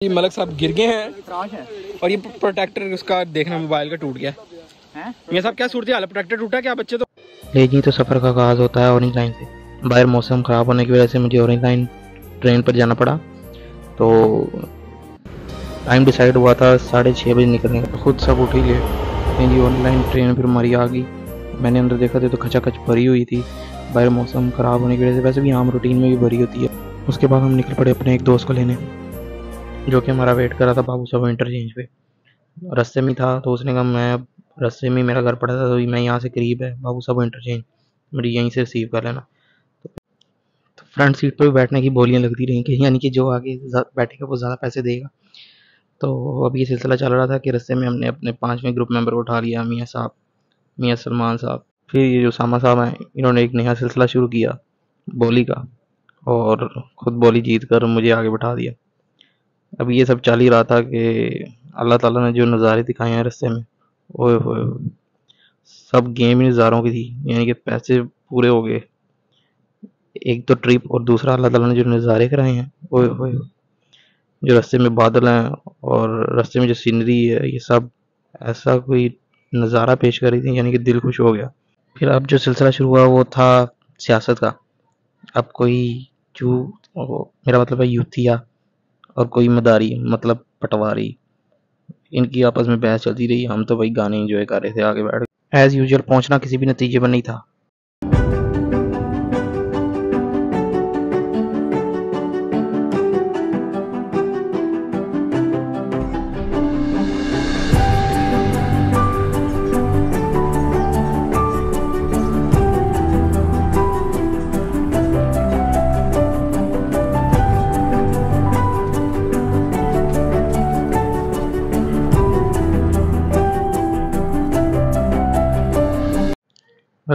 ये मलक साहब गिर गए हैं। और ये प्रोटेक्टर उसका देखना मोबाइल का टूट गया। है? ये साहब क्या सूरत हाल है? प्रोटेक्टर टूटा क्या? बच्चे तो ले जी तो सफ़र का आगाज़ होता है ऑरेंज लाइन से। बाहर मौसम ख़राब होने की वजह से मुझे ऑरेंज लाइन ट्रेन पर जाना पड़ा। तो टाइम डिसाइड हुआ था साढ़े छः बजे निकलने का। खुद सब उठ ही गए। नहीं जी ऑरेंज लाइन ट्रेन फिर हमारी आ गई। मैंने अंदर देखा था तो खचा खच भरी हुई थी। बाहर मौसम ख़राब होने की वजह से वैसे भी आम रूटीन में भी भरी होती है। उसके बाद हम निकल पड़े अपने एक दोस्त को लेने। जो कि हमारा वेट कर रहा था बाबू साहब इंटरचेंज पे। रास्ते में था तो उसने कहा, मैं अब रस्ते में मेरा घर पड़ा था तो मैं यहाँ से करीब है, बाबू साहब इंटरचेंज मेरी यहीं से रिसीव कर लेना। तो फ्रंट सीट पर भी बैठने की बोलियाँ लगती रहीं कि यानी कि जो आगे बैठेगा वो ज़्यादा पैसे देगा। तो अब ये सिलसिला चल रहा था कि रस्ते में हमने अपने पाँचवें ग्रुप मेंबर को उठा लिया, मियाँ साहब, मियाँ सलमान साहब। फिर ये जो सामा साहब हैं, इन्होंने एक नया सिलसिला शुरू किया, बोली का, और ख़ुद बोली जीत कर मुझे आगे बैठा दिया। अब ये सब चल ही रहा था कि अल्लाह ताला ने जो नज़ारे दिखाए हैं रस्ते में, ओए होए सब गेम ही नज़ारों की थी, यानी कि पैसे पूरे हो गए। एक तो ट्रिप और दूसरा अल्लाह ताला ने जो नज़ारे कराए हैं, ओए होए जो रस्ते में बादल हैं और रस्ते में जो सीनरी है, ये सब ऐसा कोई नज़ारा पेश करी थी, यानी कि दिल खुश हो गया। फिर अब जो सिलसिला शुरू हुआ, वो था सियासत का। अब कोई जो मेरा मतलब है यूथिया और कोई मदारी मतलब पटवारी। इनकी आपस में बहस चलती रही। हम तो भाई गाने इंजॉय कर रहे थे, आगे बैठ एज यूजल पहुँचना किसी भी नतीजे पर नहीं था।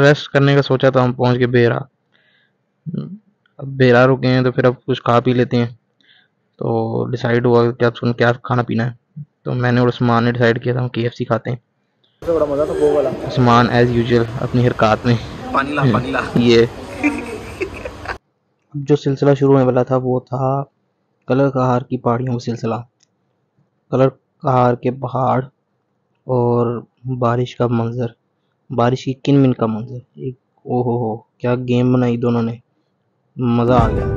रेस्ट करने का सोचा तो हम पहुँच गए बेरा। अब बेरा रुके हैं तो फिर अब कुछ खा पी लेते हैं। तो डिसाइड हुआ कि अब सुन क्या खाना पीना है। तो मैंने और उस्मान ने डिसाइड किया था हम के खाते हैं। तो बड़ा मज़ा तो वो वाला। उस्मान एज यूजल अपनी हरकत में। पानी ला पानी ला। ये। अब जो सिलसिला शुरू होने वाला था वो था कलर कहार की पहाड़ियों का सिलसिला। कलर कहार के पहाड़ और बारिश का मंजर। बारिश की किन मिन का मंजर? एक ओहो हो, क्या गेम बनाई दोनों ने? मज़ा आ गया।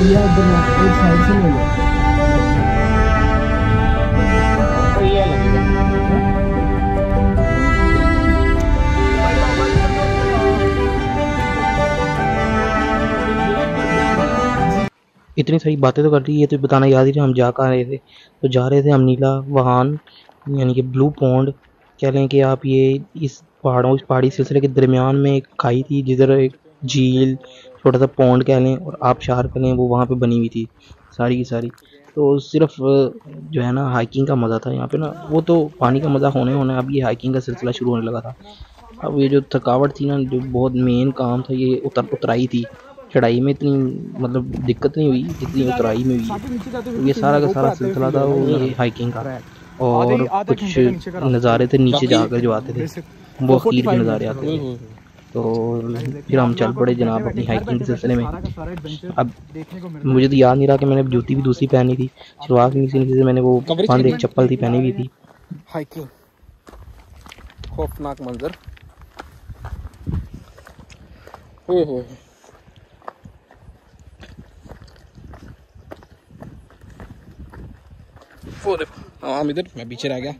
लो इतनी सारी बातें तो कर दी, ये तो बताना याद ही हम जा कर रहे थे? तो जा रहे थे हम नीला वहान, यानी कि ब्लू पॉन्ड कह लें कि आप ये इस पहाड़ों, इस पहाड़ी सिलसिले के दरमियान में एक खाई थी, जिधर एक झील छोटा सा पौंड कह लें, और आप शार कह लें, वो वहाँ पे बनी हुई थी, सारी की सारी। तो सिर्फ़ जो है ना हाइकिंग का मज़ा था यहाँ पे ना। वो तो पानी का मज़ा होने होने अब ये हाइकिंग का सिलसिला शुरू होने लगा था। अब ये जो थकावट थी ना, जो बहुत मेन काम था, ये उतर, उतराई थी। चढ़ाई में इतनी मतलब दिक्कत नहीं हुई, जितनी उतराई में हुई। तो ये सारा का सारा सिलसिला था, वो ये हाइकिंग का। और कुछ नज़ारे थे नीचे जाकर जो आते थे, वो अखीर के नज़ारे आते थे। तो फिर हम चल पड़े जनाब अपनी हाइकिंग के सिलसिले में। अब मुझे तो याद नहीं रहा कि मैंने जूती भी दूसरी पहनी थी शुरुआत में किसी से मैंने वो बंद एक चप्पल थी पहनी हुई थी। हाइकिंग खौफनाक मंजर। होए वो इधर मैं पीछे रह गया।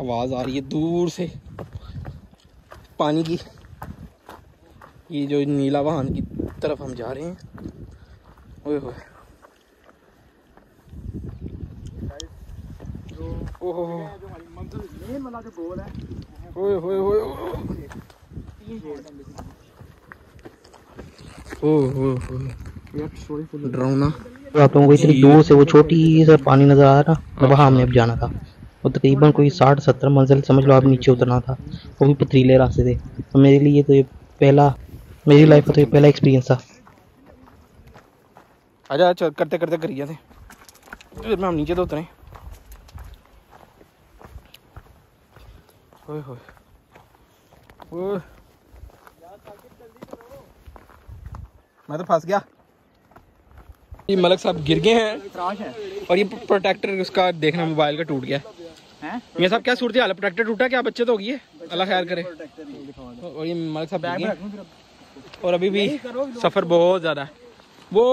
आवाज़ आ रही है दूर से। पानी की। ये जो नीला वाहन की तरफ़ हम जा रहे हैं। ओए ओहो। ओए तो लोगों को इतनी दूर से वो छोटी सा पानी नज़र आ रहा वहाँ हमने अब जाना था। वो तकरीबन कोई साठ सत्तर मंजिल समझ लो आप नीचे उतरना था वो भी पथरीले रास्ते थे। तो मेरे लिए तो ये पहला मेरी लाइफ का तो ये पहला एक्सपीरियंस था। आजा चल करते करते करिए थे फिर में हम नीचे तो उतरे। ओए ओए। मैं तो फंस गया। ये मलक साहब गिर गए हैं। और ये प्रोटेक्टर उसका देखना मोबाइल का टूट गया। है ये साहब क्या सूरत हाल है? प्रोटेक्टर टूटा क्या? बच्चे तो होगी है अल्लाह खैर करे। और ये मलक साहब और अभी भी सफ़र बहुत ज़्यादा वो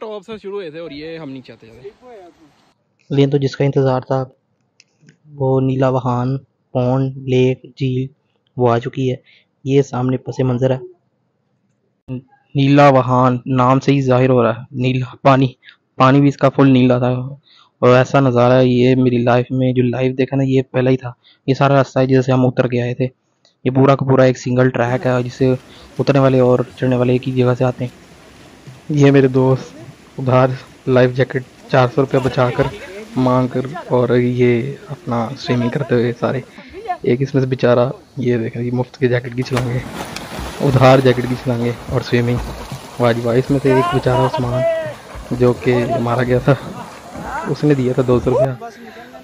टॉप से शुरू हुए थे और ये हम नहीं चाहते ज़्यादा लेकिन तो जिसका इंतज़ार था वो नीला वहान पौंड लेक झील वो आ चुकी है। ये सामने पसे मंज़र है। नीला वहान नाम से ही ज़ाहिर हो रहा है। नीला पानी पानी भी इसका फुल नीला था। और ऐसा नज़ारा ये मेरी लाइफ में, जो लाइव देखा ना, ये पहला ही था। ये सारा रास्ता है जैसे हम उतर के आए थे। ये पूरा का पूरा एक सिंगल ट्रैक है, जिससे उतरने वाले और चढ़ने वाले एक ही जगह से आते हैं। ये मेरे दोस्त, उधार लाइफ जैकेट चार सौ रुपया बचा कर मांग कर और ये अपना स्विमिंग करते हुए सारे। एक इसमें से बेचारा, ये देख रहे मुफ़्त के जैकेट की चलाएँगे। उधार जैकेट की चलाएँगे और स्विमिंग वाह इसमें से एक बेचारा उस्मान, जो कि मारा गया था। उसने दिया था दो सौ रुपया।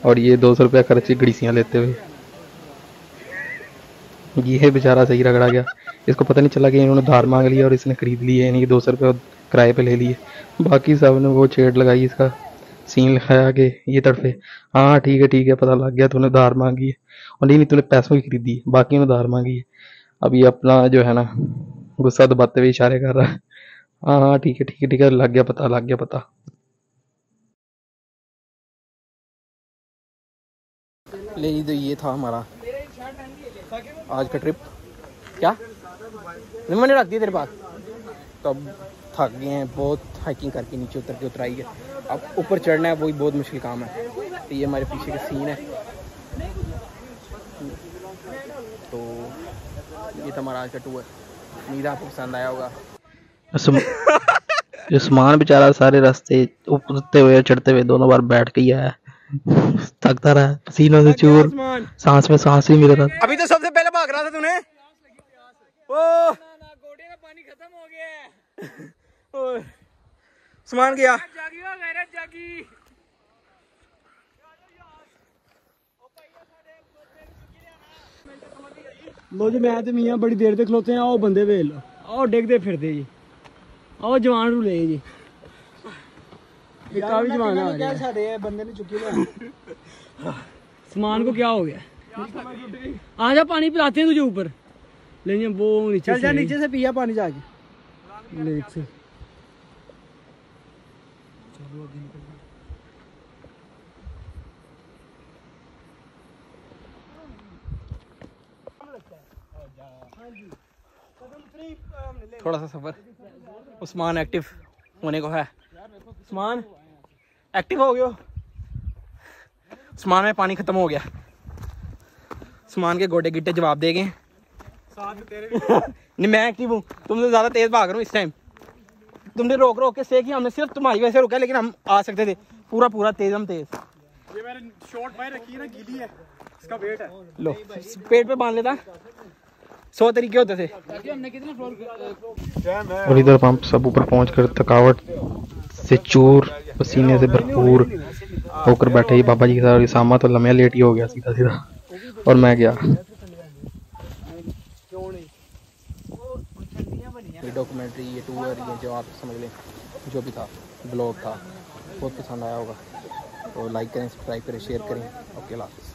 और ये दो सौ रुपया खर्च गड़ीसियाँ लेते हुए। ये बेचारा सही रगड़ा गया। इसको पता नहीं चला कि इन्होंने धार मांग लिया और इसने खरीद लिए यानी कि दो सौ रुपये किराए पे ले लिए। बाकी सबने वो छेड़ लगाई इसका सीन लगाया कि ये तड़फे। हाँ ठीक है ठीक है, पता लग गया, तूने धार मांगी है। और नहीं नहीं, तूने पैसों की खरीदी है, बाकी ने धार मांगी है। अब ये अपना जो है ना, गुस्सा दबाते हुए इशारे कर रहा है। हाँ हाँ ठीक है ठीक है ठीक है, लग गया, पता, लग गया, पता। ले तो ये था हमारा। आज का ट्रिप क्या? मैंने रख दिया तेरे पास? तो अब थक गए हैं, बहुत हाइकिंग करके नीचे उतर के उतराई है। अब ऊपर चढ़ना है, वही बहुत मुश्किल काम है। तो ये हमारे पीछे का सीन है। तो ये था हमारा आज का टूर उम्मीद आपको पसंद आया होगा। उस- जो सामान बेचारा सारे रास्ते उतरते हुए, चढ़ते हुए दोनों बार बैठ के ही आया। थकता रहा। पसीनों से चूर। सांस में सांस ही मिल रहा अभी तो सबसे पहले भाग रहा था तूने। ओ। पानी खत्म हो गया है समान गया जागी गैरत जागी लो जी मैं तो मियाँ बड़ी देर तक खलोते हैं आओ बंदे वेल। आओ डेगते फिरते जी। आओ जवान रूले जी। तो समान को क्या हो गया? आ जा पानी पिलाते हैं तुझे ऊपर। लेकिन वो नीचे चल नीचे से पिया पानी जाके थोड़ा सा सफ़र। उस्मान एक्टिव होने को है। उस्मान? एक्टिव हो गयो उस्मान में पानी खत्म हो गया। उस्मान के गोडे गिट्टे जवाब दे गए। नहीं मैं एक्टिव हूँ। तुम तो ज़्यादा तेज भाग रहे हो इस टाइम तुमने रोक रोक के से कि हमने सिर्फ़ तुम्हारी वजह से रोका लेकिन हम आ सकते थे। पूरा पूरा तेज हम तेज। ये मैंने शॉर्ट बाय रखी है ना गीली है। इसका वेट है। लो पेट पे बाँध लेता। सौ तरीके होते थे। और इधर पंप सब ऊपर पहुँच कर थकावट से चूर। पसीने से भरपूर होकर बैठे ही बाबा जी के साथ सामा तो लम्या लेट ही हो गया सीधा सीधा। और मैं गया। डॉक्यूमेंट्री ये टूर ये जो आप समझ लें, जो भी था ब्लॉग था, बहुत पसंद आया होगा। और लाइक करें सब्सक्राइब करें शेयर करें। Okay, last.